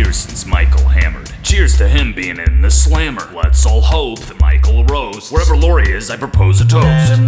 years since Michael hammered. Cheers to him being in the slammer. Let's all hope that Michael arose. Wherever Laurie is, I propose a toast.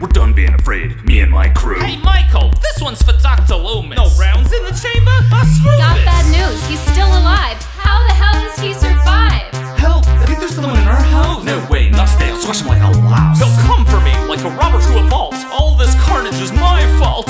We're done being afraid. Me and my crew. Hey, Michael, this one's for Dr. Loomis. No rounds in the chamber? Screw Got this. bad news, he's still alive. How the hell does he survive? Help! I think there's someone in our house. No way, not stay. I'll squash him like a louse. They'll come for me like a robber to a vault. All this carnage is my fault.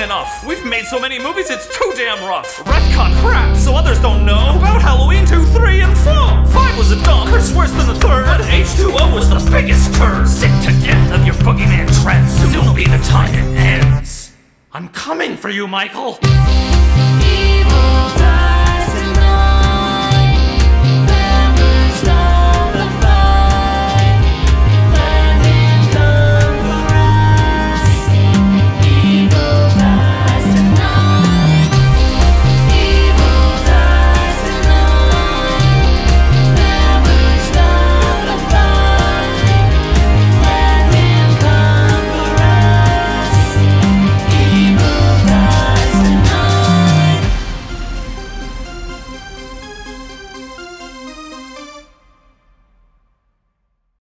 Enough. We've made so many movies, it's too damn rough. Retcon crap, so others don't know about Halloween 2, 3, and 4. 5 was a dump, it's worse than the third. And H2O was the biggest turd. Sick to death of your boogeyman trends. Soon will be the time it ends. I'm coming for you, Michael.